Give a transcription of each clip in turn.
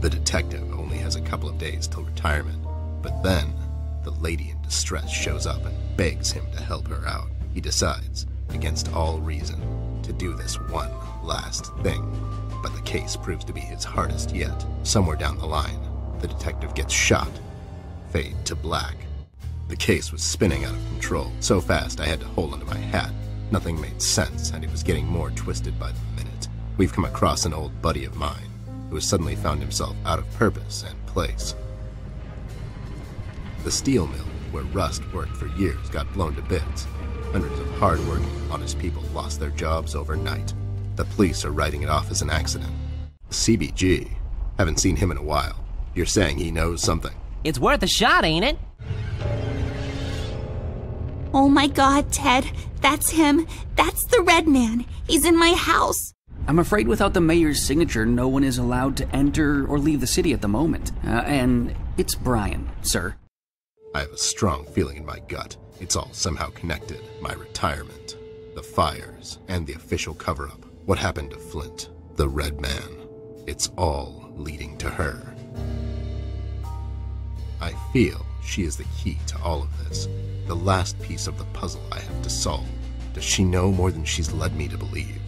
The detective only has a couple of days till retirement, but then the lady in distress shows up and begs him to help her out. He decides, against all reason, to do this one last thing. But the case proves to be his hardest yet. Somewhere down the line, the detective gets shot. Fade to black. The case was spinning out of control, so fast I had to hold onto my hat. Nothing made sense, and it was getting more twisted by the minute. We've come across an old buddy of mine who has suddenly found himself out of purpose and place. The steel mill, where Rust worked for years, got blown to bits. Hundreds of hard-working, honest people lost their jobs overnight. The police are writing it off as an accident. CBG? Haven't seen him in a while. You're saying he knows something? It's worth a shot, ain't it? Oh my god, Ted. That's him. That's the red man. He's in my house. I'm afraid without the mayor's signature, no one is allowed to enter or leave the city at the moment. Uh, and it's Brian, sir. I have a strong feeling in my gut. It's all somehow connected. My retirement, the fires, and the official cover up. What happened to Flint, the Red Man. It's all leading to her. I feel she is the key to all of this. The last piece of the puzzle I have to solve. Does she know more than she's led me to believe?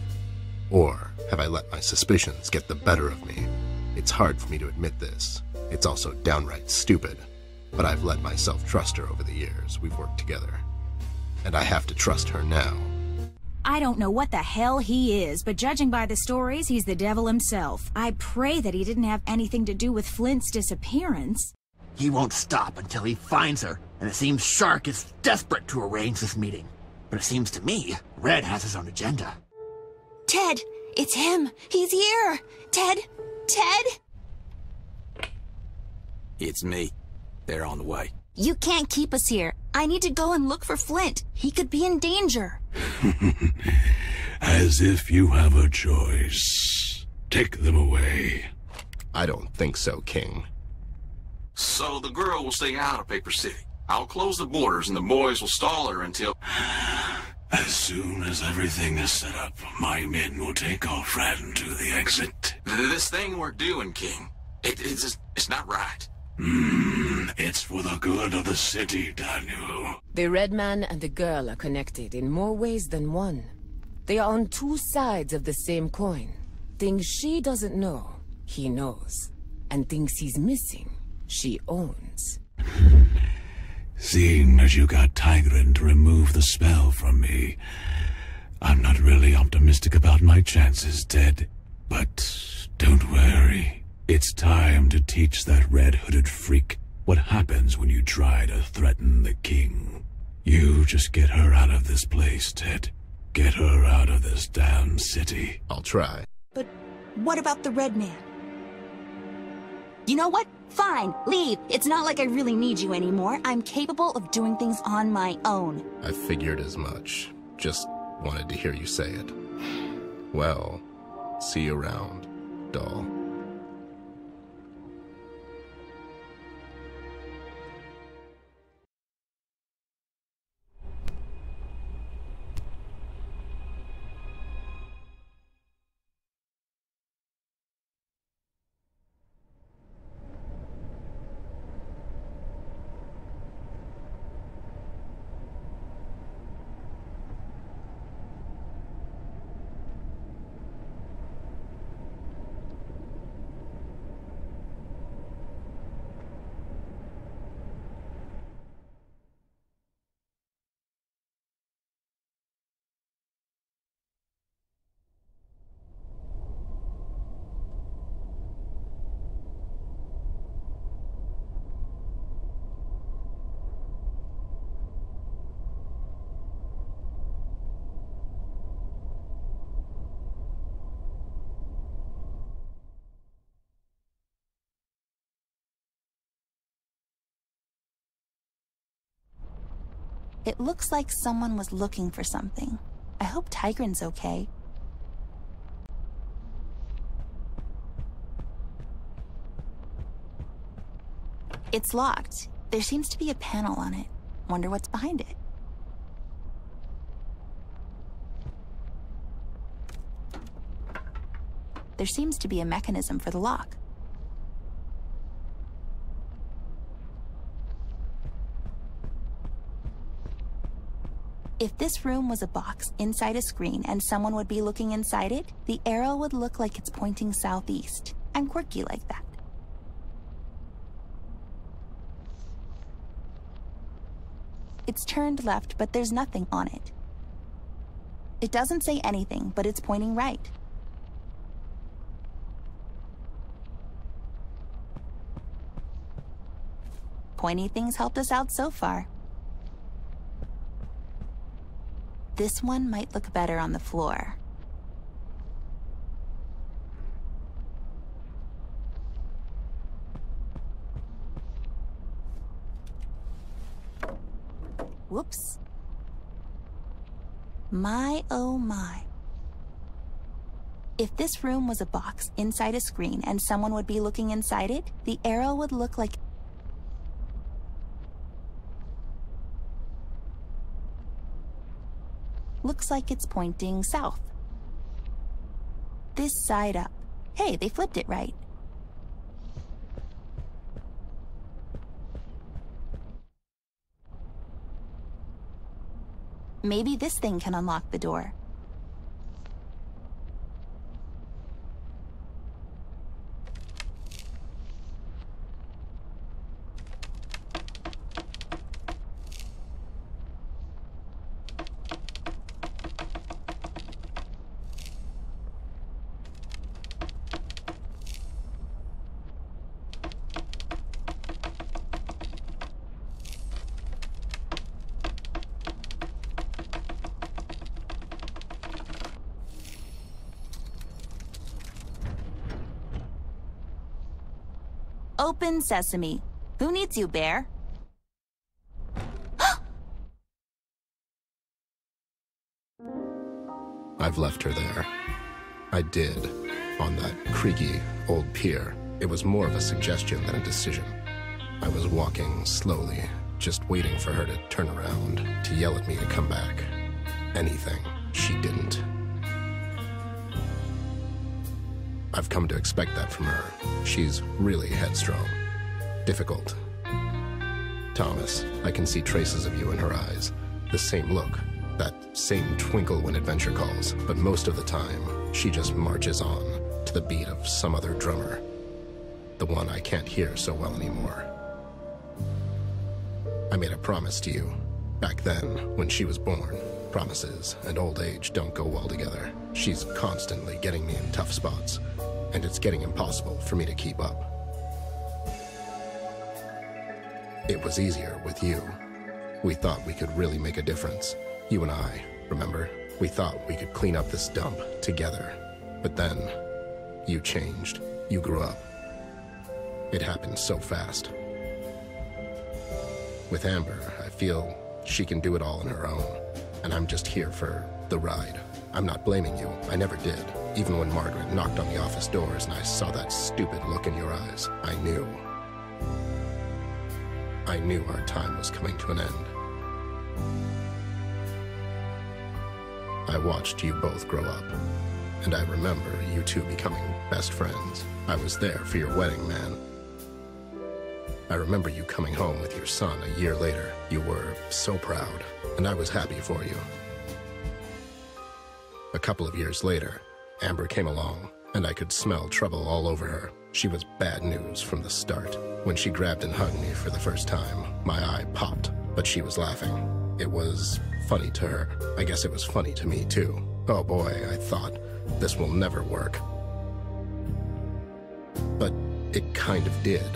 Or have I let my suspicions get the better of me? It's hard for me to admit this. It's also downright stupid. But I've let myself trust her over the years we've worked together. And I have to trust her now. I don't know what the hell he is, but judging by the stories, he's the devil himself. I pray that he didn't have anything to do with Flint's disappearance. He won't stop until he finds her, and it seems Shark is desperate to arrange this meeting. But it seems to me, Red has his own agenda. Ted, it's him. He's here. Ted, Ted. It's me. They're on the way. You can't keep us here. I need to go and look for Flint. He could be in danger. As if you have a choice. Take them away. I don't think so, King. So the girl will stay out of Paper City. I'll close the borders and the boys will stall her until... As soon as everything is set up, my men will take our friend to the exit. This thing we're doing, King, it, it's, it's not right. Hmm, it's for the good of the city, Daniel. The Red Man and the girl are connected in more ways than one. They are on two sides of the same coin. Things she doesn't know, he knows. And things he's missing, she owns. Seeing as you got Tigran to remove the spell from me, I'm not really optimistic about my chances, Ted. But don't worry. It's time to teach that red-hooded freak what happens when you try to threaten the king. You just get her out of this place, Ted. Get her out of this damn city. I'll try. But what about the red man? You know what? Fine, leave. It's not like I really need you anymore. I'm capable of doing things on my own. I figured as much. Just wanted to hear you say it. Well, see you around, doll. It looks like someone was looking for something. I hope Tigran's okay. It's locked. There seems to be a panel on it. Wonder what's behind it. There seems to be a mechanism for the lock. If this room was a box inside a screen and someone would be looking inside it, the arrow would look like it's pointing southeast. I'm quirky like that. It's turned left, but there's nothing on it. It doesn't say anything, but it's pointing right. Pointy things helped us out so far. This one might look better on the floor. Whoops. My oh my. If this room was a box inside a screen and someone would be looking inside it, the arrow would look like Looks like it's pointing south. This side up. Hey, they flipped it right. Maybe this thing can unlock the door. Open sesame. Who needs you, bear? I've left her there. I did, on that creaky old pier. It was more of a suggestion than a decision. I was walking slowly, just waiting for her to turn around, to yell at me to come back. Anything. She didn't. I've come to expect that from her. She's really headstrong. Difficult. Thomas, I can see traces of you in her eyes. The same look, that same twinkle when adventure calls, but most of the time, she just marches on to the beat of some other drummer. The one I can't hear so well anymore. I made a promise to you, back then, when she was born. Promises and old age don't go well together. She's constantly getting me in tough spots, and it's getting impossible for me to keep up. It was easier with you. We thought we could really make a difference. You and I, remember? We thought we could clean up this dump together. But then, you changed. You grew up. It happened so fast. With Amber, I feel she can do it all on her own. And I'm just here for the ride. I'm not blaming you. I never did. Even when Margaret knocked on the office doors and I saw that stupid look in your eyes, I knew. I knew our time was coming to an end. I watched you both grow up, and I remember you two becoming best friends. I was there for your wedding, man. I remember you coming home with your son a year later. You were so proud, and I was happy for you. A couple of years later, Amber came along, and I could smell trouble all over her. She was bad news from the start. When she grabbed and hugged me for the first time, my eye popped, but she was laughing. It was funny to her. I guess it was funny to me, too. Oh boy, I thought, this will never work. But it kind of did.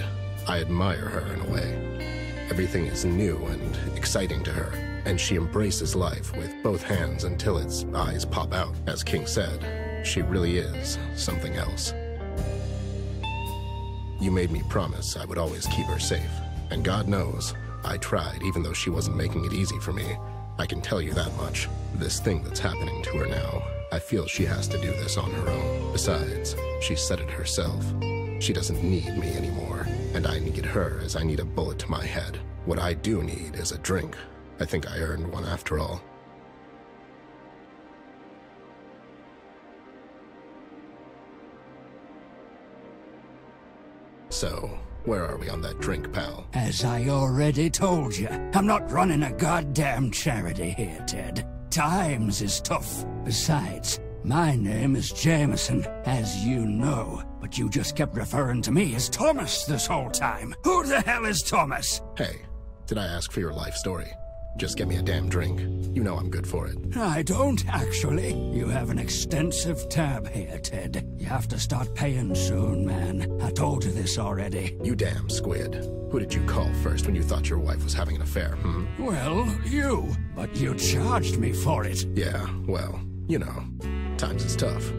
I admire her in a way. Everything is new and exciting to her, and she embraces life with both hands until its eyes pop out. As King said, she really is something else. You made me promise I would always keep her safe, and God knows, I tried even though she wasn't making it easy for me. I can tell you that much. This thing that's happening to her now, I feel she has to do this on her own. Besides, she said it herself. She doesn't need me anymore, and I need her as I need a bullet to my head. What I do need is a drink. I think I earned one after all. So, Where are we on that drink, pal? As I already told you, I'm not running a goddamn charity here, Ted. Times is tough. Besides, my name is Jameson, as you know, but you just kept referring to me as Thomas this whole time. Who the hell is Thomas? Hey, did I ask for your life story? Just get me a damn drink. You know I'm good for it. I don't, actually. You have an extensive tab here, Ted. You have to start paying soon, man. I told you this already. You damn squid. Who did you call first when you thought your wife was having an affair, hmm? Well, you. But you charged me for it. Yeah, well, you know. Times is tough.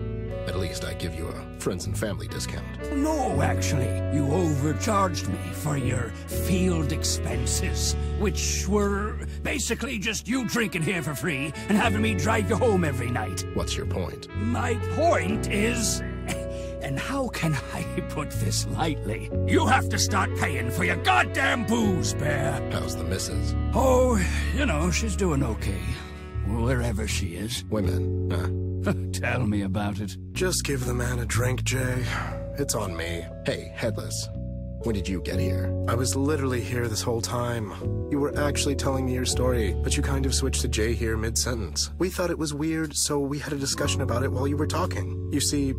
At least I give you a friends and family discount. No, actually. You overcharged me for your field expenses, which were basically just you drinking here for free and having me drive you home every night. What's your point? My point is... And how can I put this lightly? You have to start paying for your goddamn booze, Bear. How's the missus? Oh, you know, she's doing okay. Wherever she is. Women, huh? Tell me about it. Just give the man a drink, Jay. It's on me. Hey, Headless. When did you get here? I was literally here this whole time. You were actually telling me your story, but you kind of switched to Jay here mid-sentence. We thought it was weird, so we had a discussion about it while you were talking. You see,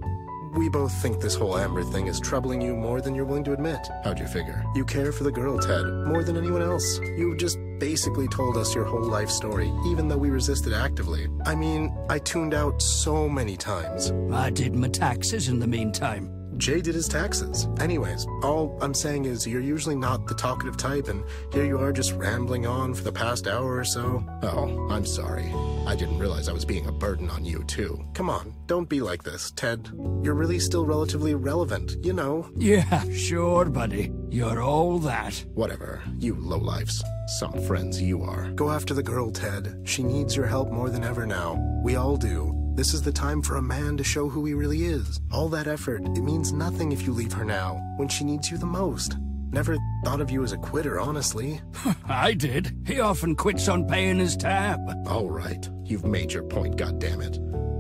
we both think this whole Amber thing is troubling you more than you're willing to admit. How'd you figure? You care for the girl, Ted, more than anyone else. You just basically told us your whole life story, even though we resisted actively. I mean, I tuned out so many times. I did my taxes in the meantime. Jay did his taxes. Anyways, all I'm saying is you're usually not the talkative type, and here you are just rambling on for the past hour or so. Oh, I'm sorry. I didn't realize I was being a burden on you, too. Come on, don't be like this, Ted. You're really still relatively relevant, you know. Yeah, sure, buddy. You're all that. Whatever. You lowlifes. Some friends you are. Go after the girl, Ted. She needs your help more than ever now. We all do. This is the time for a man to show who he really is. All that effort, it means nothing if you leave her now, when she needs you the most. Never thought of you as a quitter, honestly. I did. He often quits on paying his tab. All right. You've made your point, goddammit.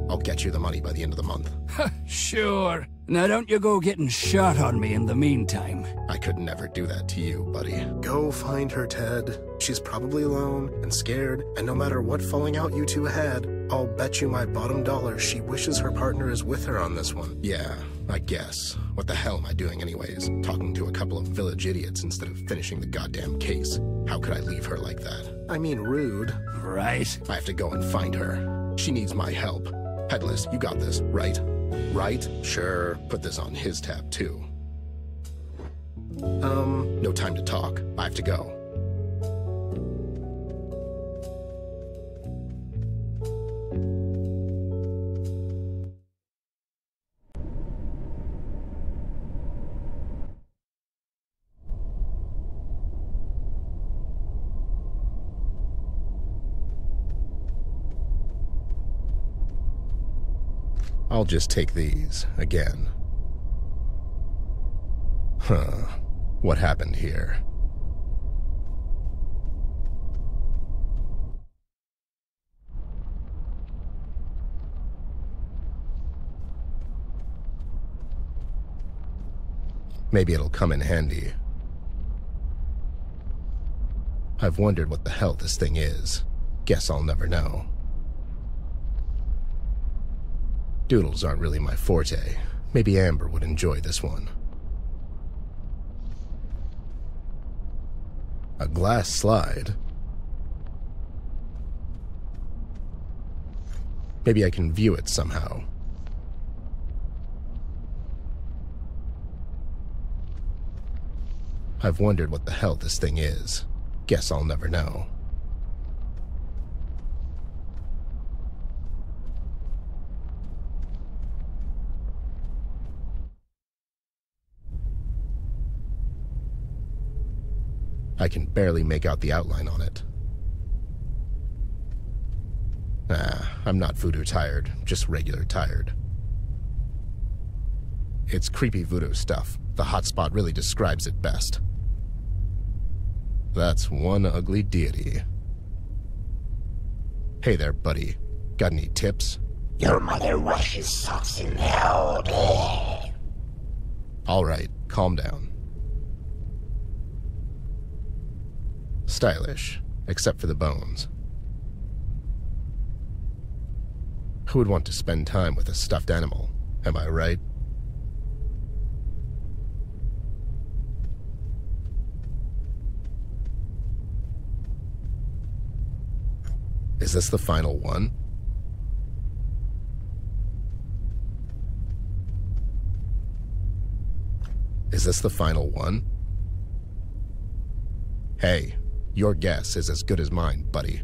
I'll get you the money by the end of the month. sure. Now don't you go getting shot on me in the meantime. I could never do that to you, buddy. Go find her, Ted. She's probably alone and scared, and no matter what falling out you two had, I'll bet you my bottom dollar she wishes her partner is with her on this one. Yeah, I guess. What the hell am I doing anyways? Talking to a couple of village idiots instead of finishing the goddamn case. How could I leave her like that? I mean, rude. Right. I have to go and find her. She needs my help. Headless, you got this, right? Right? Sure. Put this on his tab, too. Um, no time to talk. I have to go. I'll just take these again. Huh. What happened here? Maybe it'll come in handy. I've wondered what the hell this thing is. Guess I'll never know. Doodles aren't really my forte. Maybe Amber would enjoy this one. A glass slide? Maybe I can view it somehow. I've wondered what the hell this thing is. Guess I'll never know. I can barely make out the outline on it. Ah, I'm not voodoo tired, just regular tired. It's creepy voodoo stuff. The hotspot really describes it best. That's one ugly deity. Hey there, buddy. Got any tips? Your mother washes socks in the hell. All right, calm down. Stylish, except for the bones. Who would want to spend time with a stuffed animal? Am I right? Is this the final one? Is this the final one? Hey, your guess is as good as mine, buddy.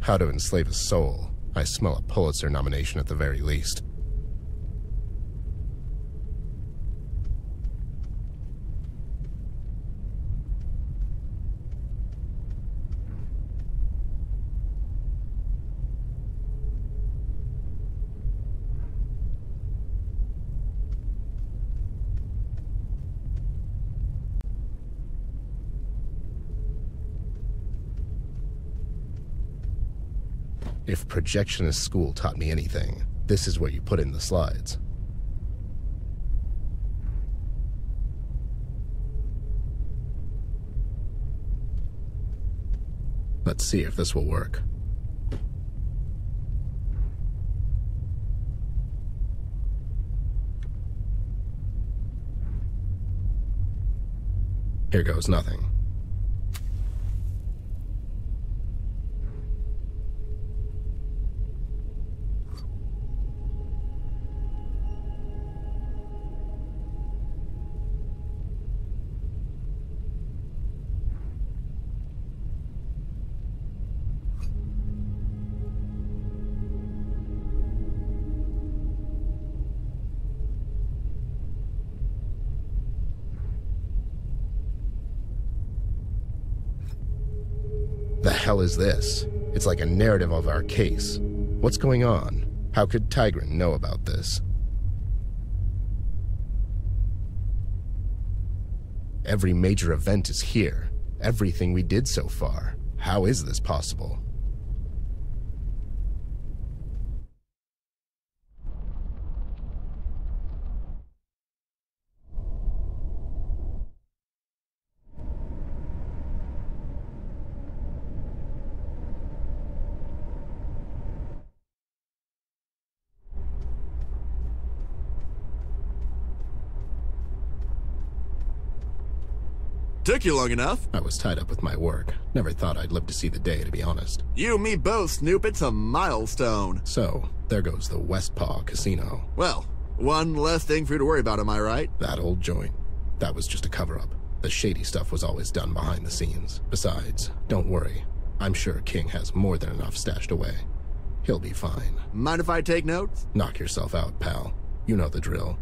How to Enslave a Soul. I smell a Pulitzer nomination at the very least. If projectionist school taught me anything, this is where you put in the slides. Let's see if this will work. Here goes nothing. Hell is this? It's like a narrative of our case. What's going on? How could Tigran know about this? Every major event is here. Everything we did so far. How is this possible? Took you long enough. I was tied up with my work. Never thought I'd live to see the day, to be honest. You me both, Snoop. It's a milestone. So, there goes the Westpaw Casino. Well, one less thing for you to worry about, am I right? That old joint. That was just a cover-up. The shady stuff was always done behind the scenes. Besides, don't worry. I'm sure King has more than enough stashed away. He'll be fine. Mind if I take notes? Knock yourself out, pal. You know the drill.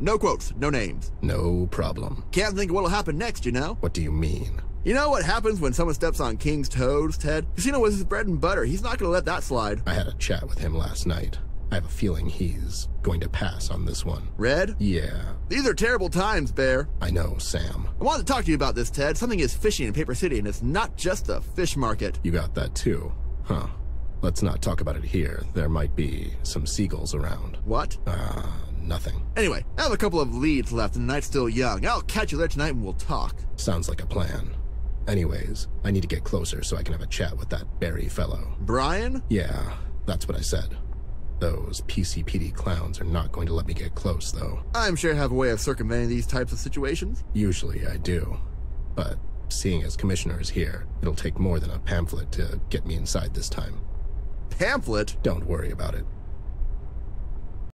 No quotes, no names. No problem. Can't think of what'll happen next, you know? What do you mean? You know what happens when someone steps on King's toes, Ted? Casino was his bread and butter. He's not gonna let that slide. I had a chat with him last night. I have a feeling he's going to pass on this one. Red? Yeah. These are terrible times, Bear. I know, Sam. I wanted to talk to you about this, Ted. Something is fishy in Paper City, and it's not just a fish market. You got that too, huh? Let's not talk about it here. There might be some seagulls around. What? Uh, nothing. Anyway, I have a couple of leads left, and the night's still young. I'll catch you there tonight and we'll talk. Sounds like a plan. Anyways, I need to get closer so I can have a chat with that Barry fellow. Brian? Yeah, that's what I said. Those PCPD clowns are not going to let me get close, though. I'm sure I have a way of circumventing these types of situations. Usually I do. But seeing as Commissioner is here, it'll take more than a pamphlet to get me inside this time. Pamphlet? Don't worry about it.